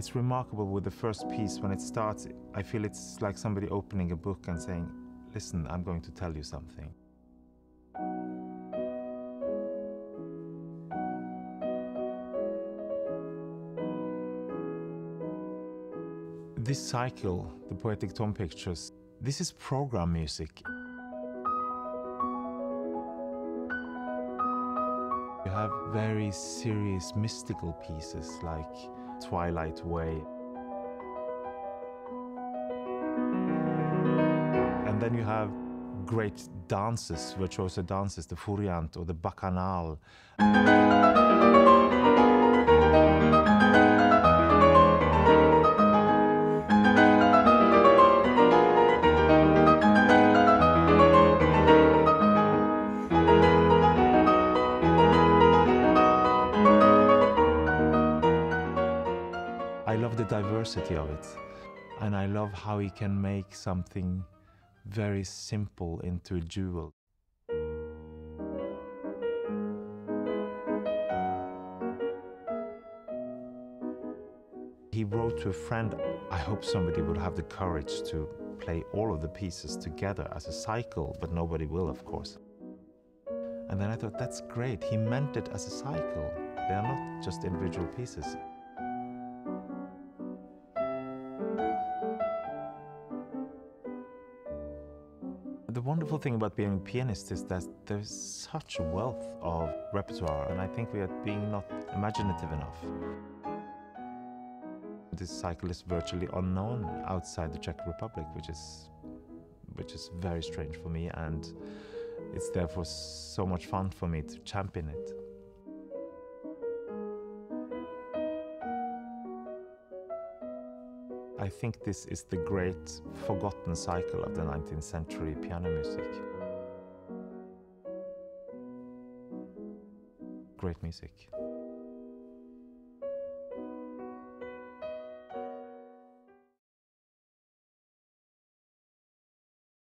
It's remarkable with the first piece when it starts. I feel it's like somebody opening a book and saying, Listen, I'm going to tell you something. This cycle, the Poetic Tone Pictures, this is program music. You have very serious mystical pieces like Twilight Way. And then you have great dances, virtuoso dances, the Furiant or the Bacchanal. The diversity of it. And I love how he can make something very simple into a jewel. He wrote to a friend, I hope somebody would have the courage to play all of the pieces together as a cycle, but nobody will, of course. And then I thought, that's great. He meant it as a cycle. They are not just individual pieces. The wonderful thing about being a pianist is that there's such a wealth of repertoire, and I think we are being not imaginative enough. This cycle is virtually unknown outside the Czech Republic, which is, which is very strange for me, and it's therefore so much fun for me to champion it. I think this is the great forgotten cycle of the 19th century piano music. Great music.